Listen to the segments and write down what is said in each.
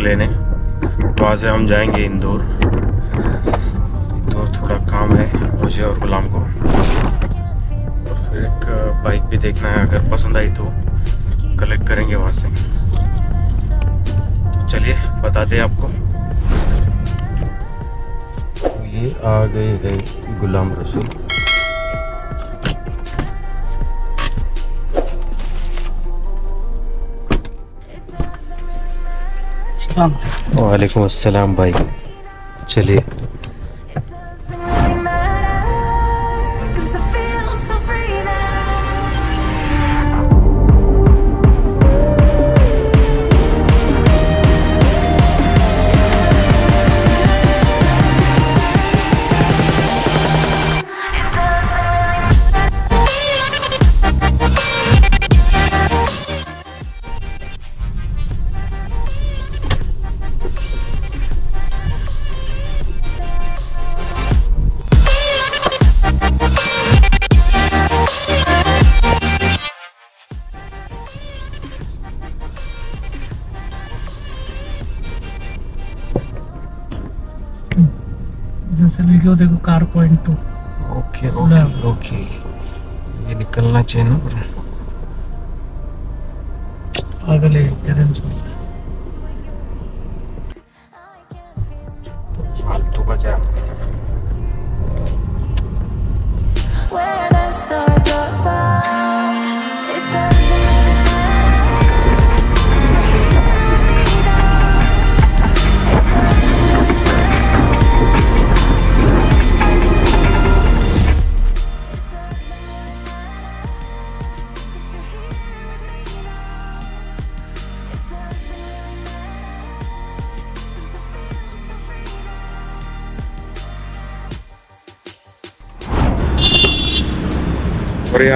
गुलाम लेने। वहाँ से हम जाएँगे इंदौर। इंदौर थोड़ा काम है, मुझे और गुलाम को। और फिर एक बाइक भी देखना है, अगर पसंद आई तो। कलेक्ट करेंगे वहाँ से। तो चलिए बताते हैं आपको। तो ये आ गए गए गुलाम रसूल। वालेकुम अस्सलाम भाई। चलिए।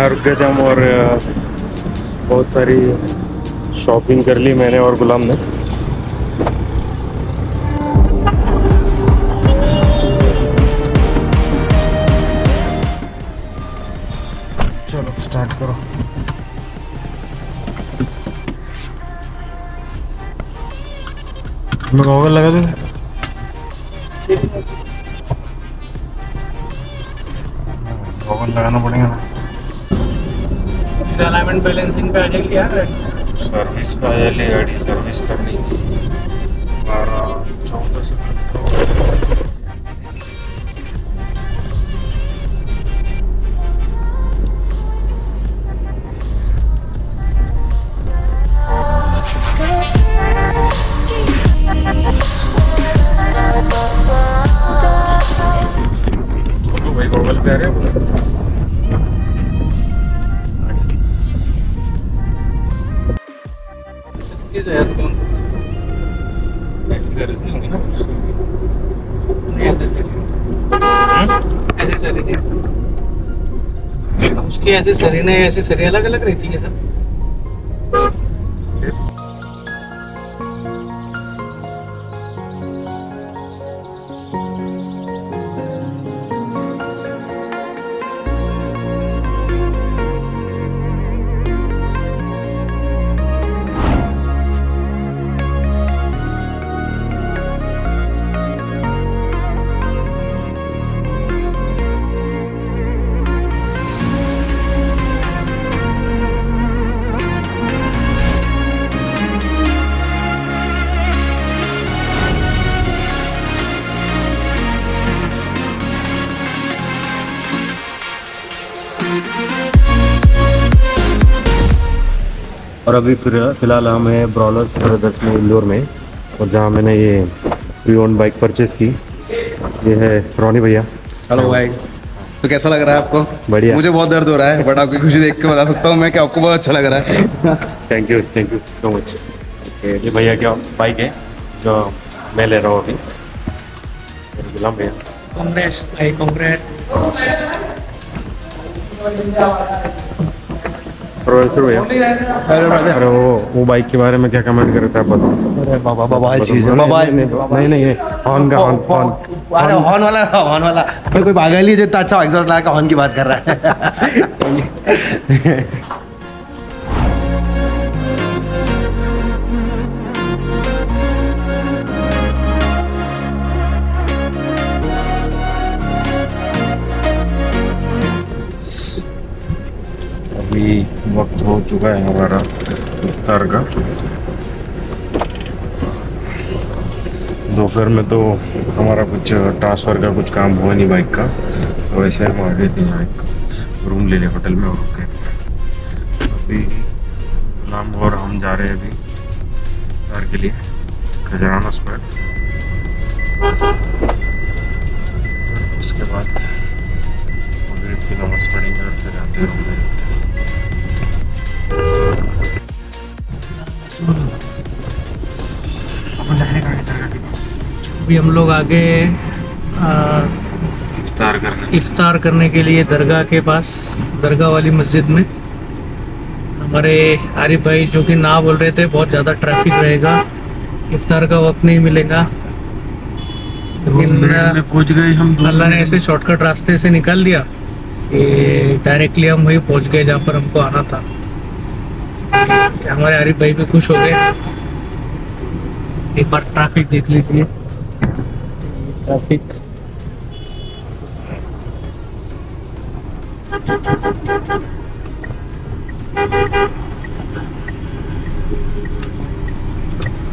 यहाँ रुक गए थे हम और बहुत सारी शॉपिंग कर ली मैंने और गुलाम ने। चलो स्टार्ट करो। मैं गॉगल लगा दूँ गॉगल लगाना पड़ेगा ना। अलाइनमेंट बैलेंसिंग पे आ जाएगी यार सर्विस का ये ले गाड़ी सर्विस करनी थी। उसकी ऐसे सरीने ऐसे सरी अलग अलग रहती है सब? और अभी फिर फ़िलहाल हम हैं ब्रॉलर्स ब्रदर्स में इंदौर में और जहाँ मैंने ये प्री ओन बाइक परचेज की। ये है रोनी भैया। हेलो भाई। तो कैसा लग रहा है आपको? बढ़िया। मुझे बहुत दर्द हो रहा है बट आपकी खुशी देख के बता सकता हूँ मैं कि आपको बहुत अच्छा लग रहा है। Thank you thank you so much ये भैया क्या बाइक है जो मैं ले रहा हूँ अभी। गुलाम भैया। कांग्रेस कांग्रेस रोयल अरे वो वो बाइक के बारे में क्या कमेंट करता है बताओ। बाबा बाबा चीज़ है। बाबा नहीं नहीं हॉर्न का हॉर्न हॉर्न अरे हॉर्न वाला हॉर्न वाला। अरे कोई पागल ही जितना अच्छा एग्जॉस्ट लगा हॉर्न की बात कर रहा है। we वक्त हो चुका है हमारा इफ्तार का। दोपहर में तो हमारा कुछ ट्रांसफ़र का कुछ काम हुआ नहीं बाइक का। तो वैसे हम आ गए थे यहाँ एक रूम ले लिया होटल में और रुके अभी गुलाम और हम जा रहे हैं अभी इफ्तार के लिए खजराना स्क्वायर उसके बाद मगरिब की नमाज़ पढ़ेंगे और फिर आते हैं अभी हम लोग आगे इफ्तार करने। इफ्तार करने के लिए दरगाह के पास दरगाह वाली मस्जिद में। हमारे आरिफ भाई जो कि ना बोल रहे थे बहुत ज़्यादा ट्रैफ़िक रहेगा। इफ्तार का वक्त नहीं मिलेगा। लेकिन पहुँच गए हम अल्लाह ने ऐसे शॉर्टकट रास्ते से निकाल दिया कि डायरेक्टली हम वहीं पहुँच गए जहाँ पर हमको आना था। हमारे आरिफ भाई भी खुश हो गए। एक बार ट्रैफ़िक देख लीजिए। ट्रैफ़िक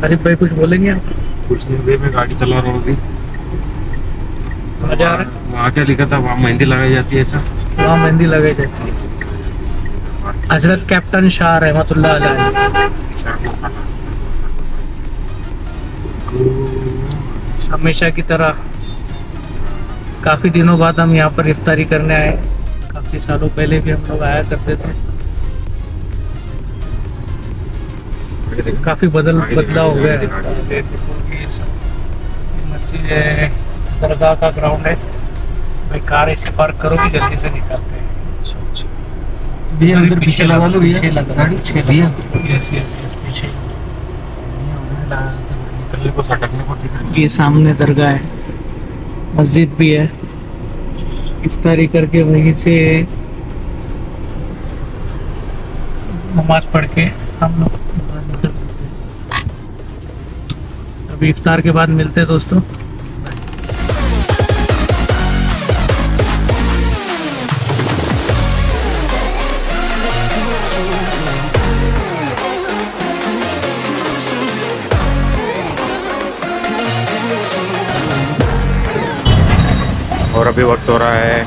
आरिफ भाई कुछ बोलेंगे आप? कुछ नहीं वे में गाड़ी चला रहा हूँ अभी। है? वहाँ क्या लिखा था? वहाँ मेहंदी लगाई जाती है ऐसा। वहाँ मेहंदी लगाई जाती है। हज़रत कैप्टन शाह रहमतुल्लाह अलैह। हमेशा की तरह काफ़ी दिनों बाद हम यहाँ पर इफ्तारी करने आए। काफ़ी सालों पहले भी हम लोग आया करते थे। काफ़ी बदल बदलाव हो गया है। मस्जिद है दरगाह का ग्राउंड है। भाई कार ऐसे पार्क करो कि जल्दी से निकालते हैं। भैया उधर पीछे लगा लो भैया पीछे लगा गाड़ी पीछे भैया। यस यस यस पीछे। ये सामने दरगाह है। मस्जिद भी है। इफ्तारी करके वहीं से नमाज़ पढ़ के हम लोग निकल सकते हैं। अभी इफ्तार के बाद मिलते हैं दोस्तों। और अभी वक्त हो रहा है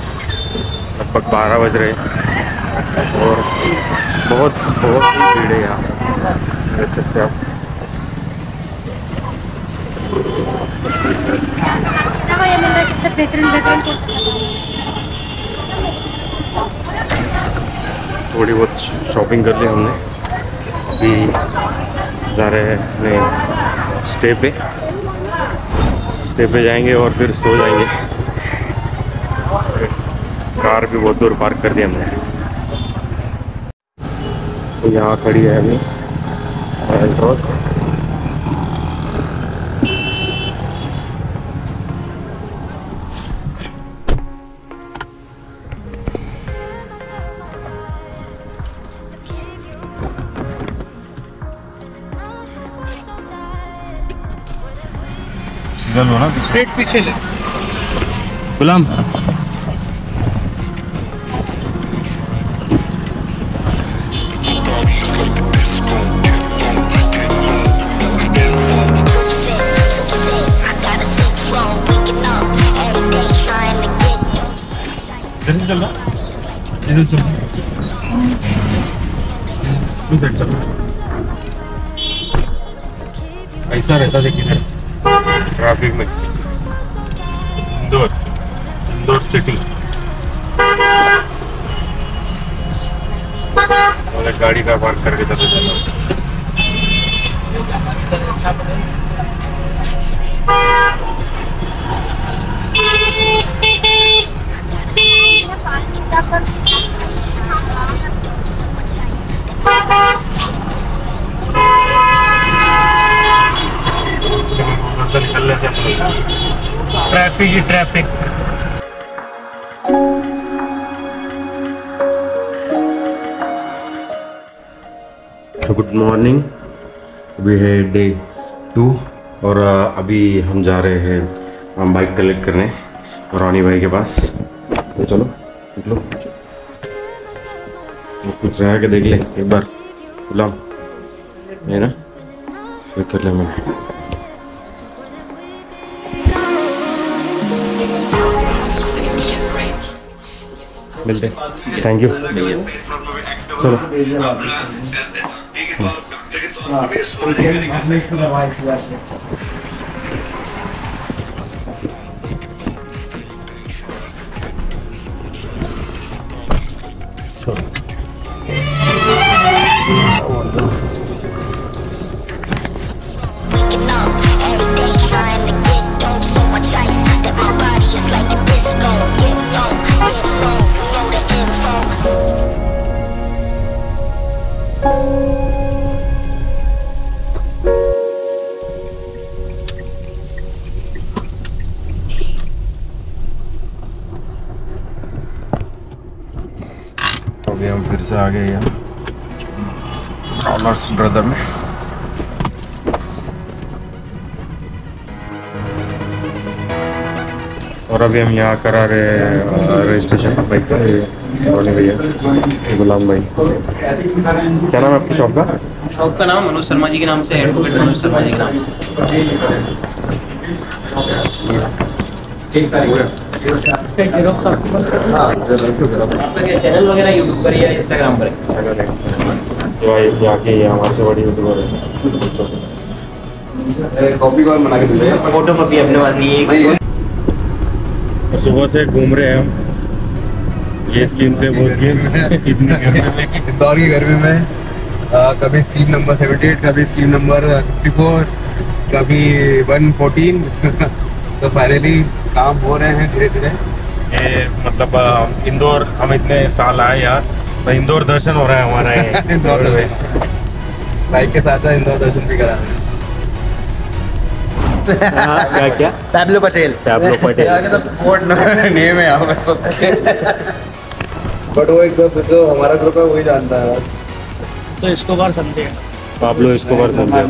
लगभग बारह बज रहे और बहुत बहुत ही भीड़ है यहाँ देख सकते आप। थोड़ी बहुत शॉपिंग कर ली हमने। अभी जा रहे हैं अपने स्टे पे। स्टे पे जाएँगे और फिर सो जाएँगे। कार भी बहुत दूर पार्क कर दी हमने। तो यहाँ खड़ी है अभी। रॉयल सीधा लो ना स्ट्रेट पीछे ले। गुलाम। से चल रहा इधर चल इधर चल ऐसा रहता देख इधर ट्रैफ़िक में। इंदौर। इंदौर सिटी गाड़ी का पार्क करके चलते चलो से निकल लेते हैं ट्रैफ़िक ही ट्रैफ़िक। गुड मॉर्निंग अभी है डे टू और अभी हम जा रहे हैं बाइक कलेक्ट करने रानी भाई के पास। तो चलो, निकलो। कुछ रहा के देख ले, एक बार। गुलाम ये ना चेक कर ले मैंने हैं। थैंक यू चलो Waking फिर से आ गए यहाँ कॉमर्स ब्रदर में। और अभी हम यहाँ करा रहे हैं रजिस्ट्रेशन बाइक का रोनी भैया गुलाम भाई। क्या नाम है आपकी शॉप का? शॉप का नाम मनोज शर्मा जी के नाम से एडवोकेट मनोज शर्मा जी के नाम से। एक जेरोक्स चैनल वगैरह यूट्यूब पर या इंस्टाग्राम पर? है? ये हमारे से बड़ी यूट्यूबर है कॉपी कॉल बना के दे फ़ोटो कॉपी अपने पास नहीं है। सुबह से घूम रहे हैं हम। ये स्कीम से वो स्कीम। इतनी गर्मी में? इंदौर की गर्मी में आ, कभी स्कीम नंबर 78 कभी स्कीम नंबर 54 कभी 114 तो फाइनली काम हो रहे हैं धीरे धीरे ये मतलब इंदौर हम इतने साल आए यार तो इंदौर दर्शन हो रहा है हमारा ये। इंदौर में। बाइक के साथ साथ इंदौर दर्शन भी करा रहे हैं। क्या क्या? Pablo Patel Pablo Patel. Code name है यहाँ पे सब। बट वो एक दो जो हमारा ग्रुप है वही जानता है तो इसको बार संडे पाब्लो इसको बार समझे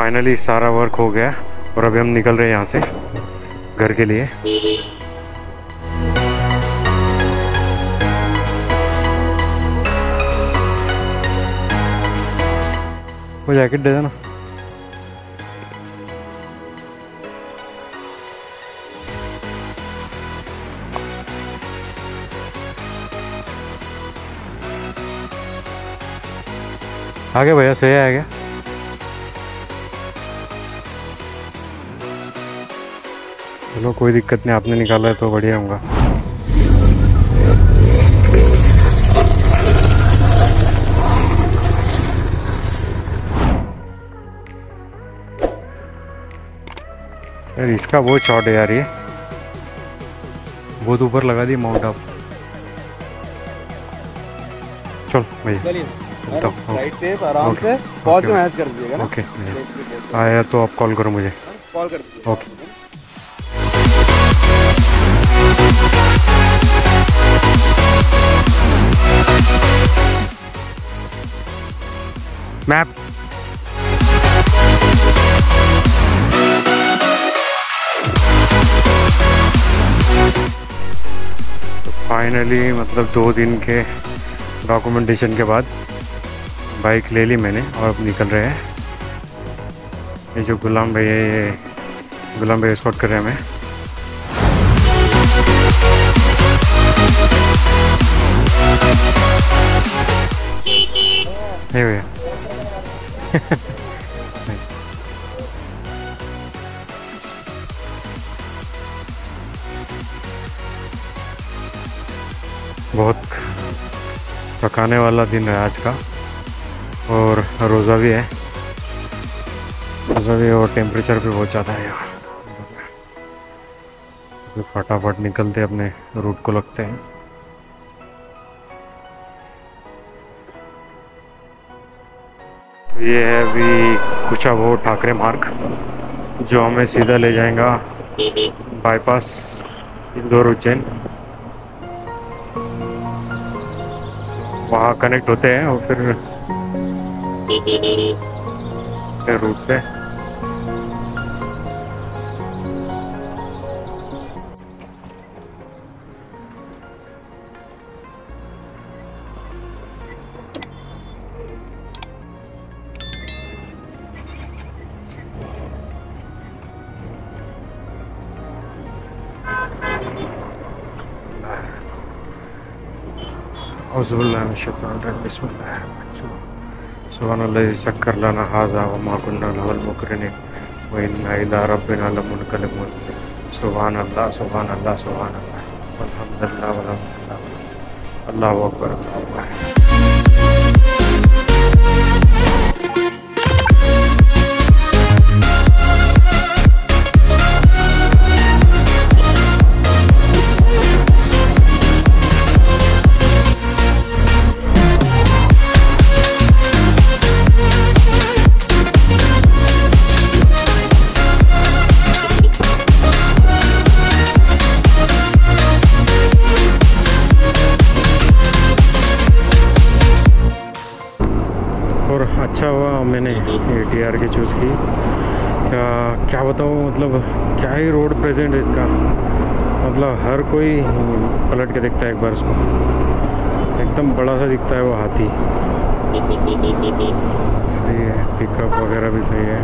फाइनली सारा वर्क हो गया और अभी हम निकल रहे हैं यहाँ से घर के लिए। वो जैकेट दे देना आ गया भैया सही आ गया चलो कोई दिक्कत नहीं आपने निकाला है तो बढ़िया होगा। यार इसका बहुत शॉर्ट है यार ये। बहुत ऊपर लगा दी माउंट आप। चल भैया राइट सेफ़ आराम ओके। से। कर दीजिएगा ओके। भैया आया तो आप कॉल करो मुझे। कॉल कर दीजिए ओके। मैप तो फाइनली मतलब दो दिन के डॉक्यूमेंटेशन के बाद बाइक ले ली मैंने और अब निकल रहे हैं। ये जो गुलाम भाई है, ये गुलाम भाई स्कॉट कर रहे हैं हमें। नहीं भैया। बहुत पकाने वाला दिन है आज का। और रोज़ा भी है। रोज़ा भी और टेम्परेचर भी बहुत ज़्यादा है यहाँ तो फटाफट निकलते अपने रूट को लगते हैं। ये है अभी कुछ वो ठाकरे मार्ग, जो हमें सीधा ले जाएगा बाईपास इंदौर उज्जैन। वहाँ कनेक्ट होते हैं और फिर रूट पे। सुबहान अल्लाह सक्कर लना हाजा व मा कुन्ना लहुल मुकरिनीन व इन्ना इला रब्बिना लमुनकलिबून सुबहान अल्लाह सुबहान अल्लाह सुबहान अल्लाह अकबर अल्लाहु अकबर ए टी आर की। चूज़ की क्या क्या बताऊँ मतलब क्या ही रोड प्रेजेंट है इसका। मतलब हर कोई पलट के देखता है एक बार उसको। एकदम बड़ा सा दिखता है वो हाथी। सही है पिकअप वगैरह भी सही है।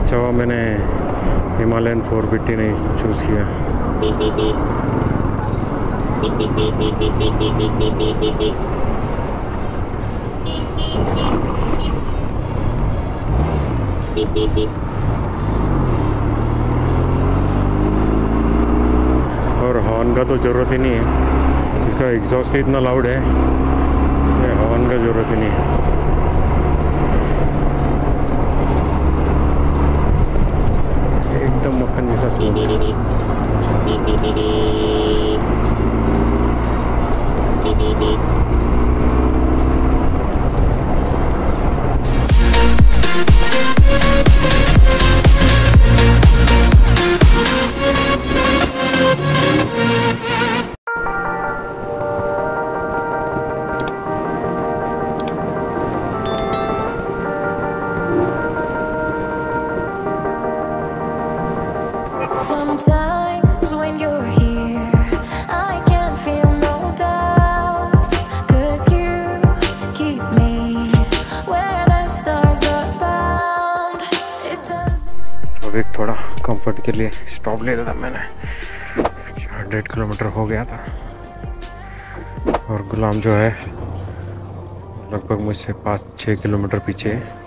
अच्छा हुआ मैंने हिमालयन फोर फिफ्टी नहीं चूज़ किया। और हॉर्न का तो ज़रूरत ही नहीं है। इसका एग्जॉस्ट ही इतना लाउड है। हॉर्न का ज़रूरत ही नहीं है। एकदम मक्खन जैसा स्मूथ Música लिए स्टॉप ले लिया था मैंने डेढ़ किलोमीटर हो गया था। और गुलाम जो है, लगभग मुझसे पाँच छः किलोमीटर पीछे।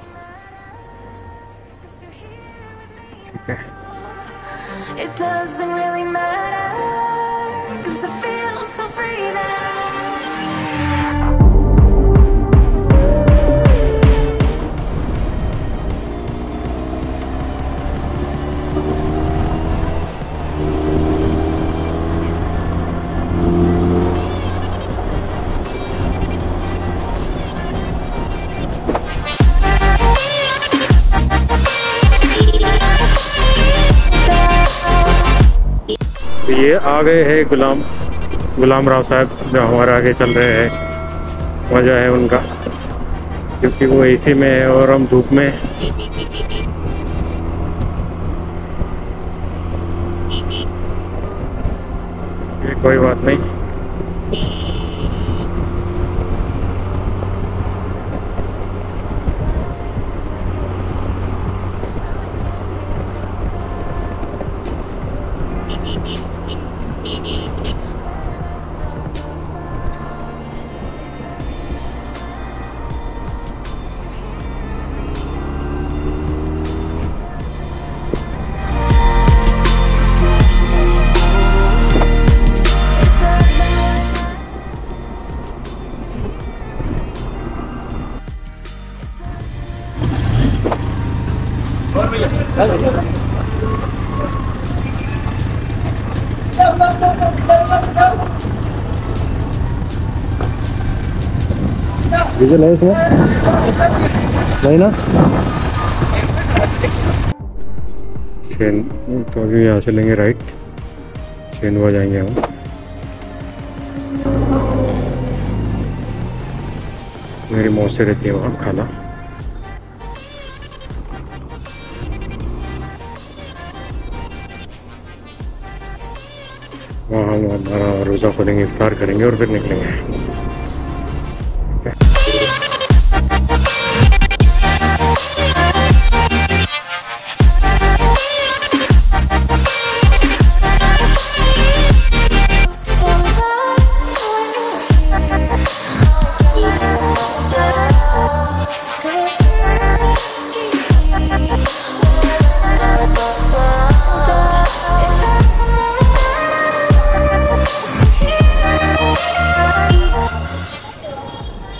आ गए हैं गुलाम गुलाम राव साहब जो हमारे आगे चल रहे हैं। मज़ा है उनका, क्योंकि वो एसी में है और हम धूप में कोई बात नहीं। डीजल है इसमें। नहीं ना। सेन तो अभी यहाँ से लेंगे राइट सेंधवा जाएँगे हम। मेरी मौत से रहती है वहाँ खाला वहाँ हम हमारा रोज़ा खोलेंगे, इफ्तार करेंगे और फिर निकलेंगे।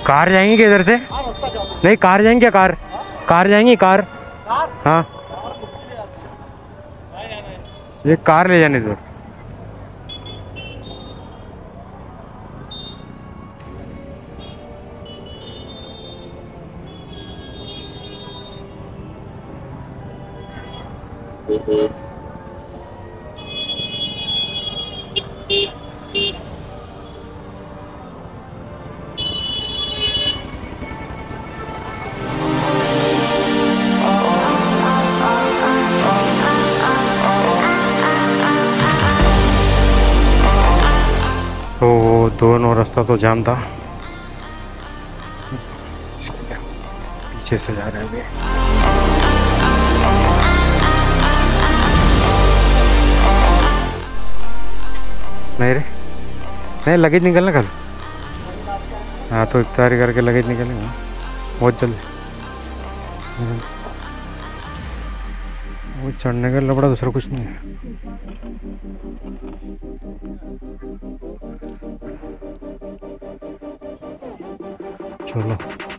कार जाएँगी क्या इधर से? नहीं, कार जाएँगी क्या कार? कार जाएँगी कार? हाँ। ये कार ले जाने दो। तो दोनों रास्ता तो जाम था पीछे से जा रहे हैं नहीं रे। नहीं, लगेज निकलना कल। हाँ तो इफ्तारी करके लगेज निकलेंगे। बहुत जल्दी। वो चढ़ने का लपड़ा दूसरा कुछ नहीं है। चलो वालेकुम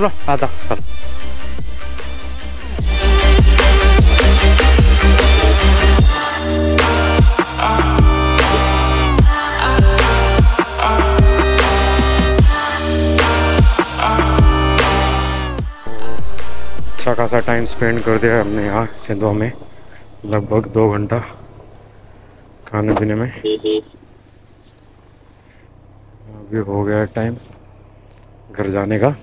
चलो, आता, चलो। अच्छा खासा टाइम स्पेंड कर दिया हमने यहाँ सिंधवा में। लगभग दो घंटा खाने पीने में। अभी हो गया टाइम घर जाने का।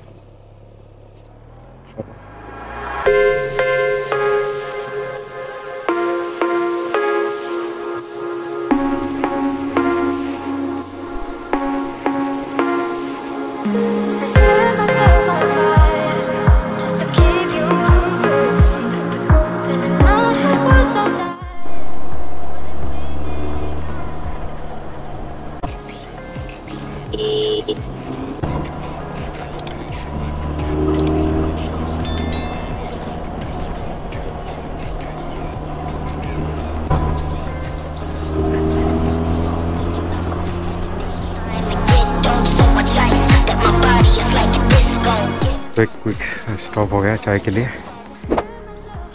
स्टॉप हो गया चाय के लिए।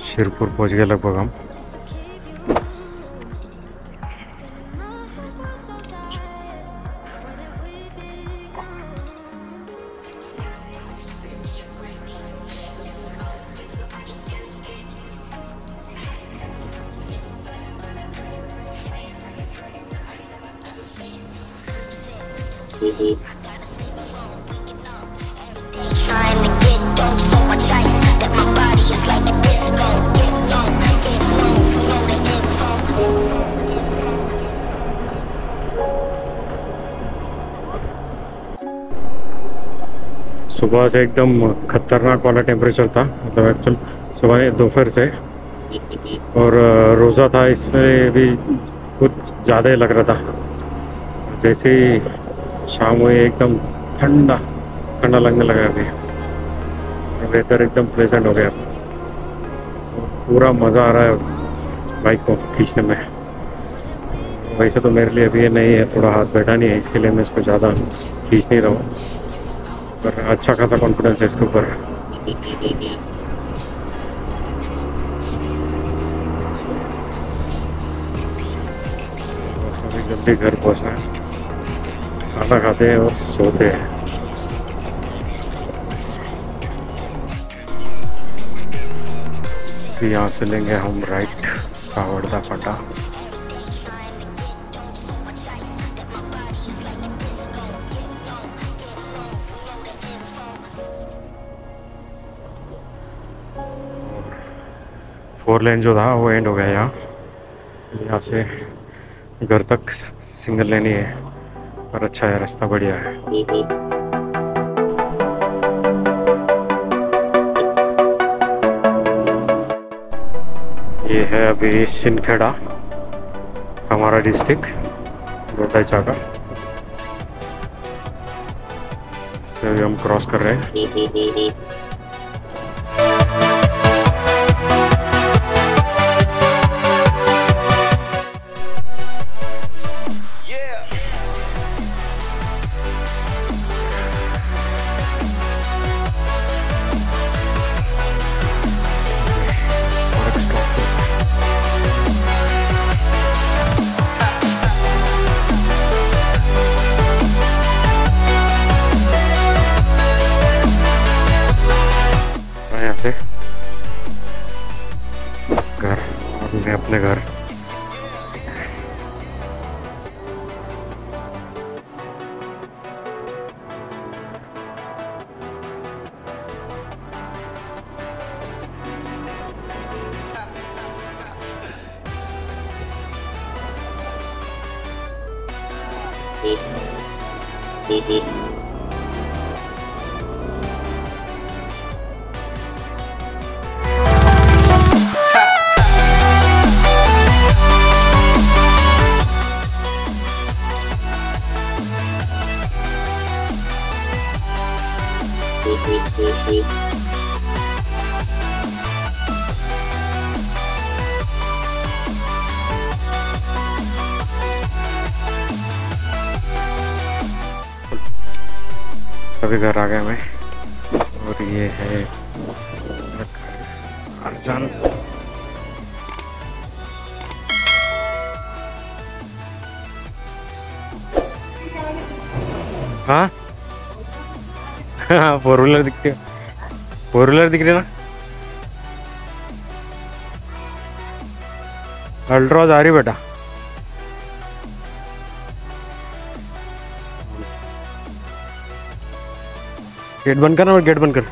शिरपुर पहुँच गए लगभग हम। सुबह से एकदम खतरनाक वाला टेम्परेचर था मतलब एक्चुअल सुबह दोपहर से। और रोज़ा था, इसमें भी कुछ ज़्यादा ही लग रहा था। जैसे ही शाम हुई, एकदम ठंडा ठंडा लगने लगा अभी। वेदर एकदम प्लेजेंट हो गया। पूरा मज़ा आ रहा है बाइक को खींचने में। वैसे तो मेरे लिए अभी ये नहीं है, थोड़ा हाथ बैठा नहीं है, इसके लिए मैं इसको ज़्यादा खींच नहीं रहा हूँ। पर अच्छा खासा कॉन्फिडेंस है इसके ऊपर। जल्दी घर पहुँचना है। खाना खाते हैं और सोते हैं। यहाँ से लेंगे हम राइट सावड़दा फाटा फोर लेन जो था, वो एंड हो गया यहाँ। यहाँ से घर तक सिंगल लेन ही है, पर अच्छा है, रास्ता बढ़िया है। ये है अभी सिनखेड़ा हमारा डिस्ट्रिक्ट चाका इससे अभी हम क्रॉस कर रहे हैं। अभी घर आ गया मैं। और ये है अर्जान। हाँ? हाँ फोर व्हीलर दिखती है। फोर व्हीलर दिख रही ना? अल्ट्राज आ रही बेटा। गेट बंद करना और गेट बंद कर।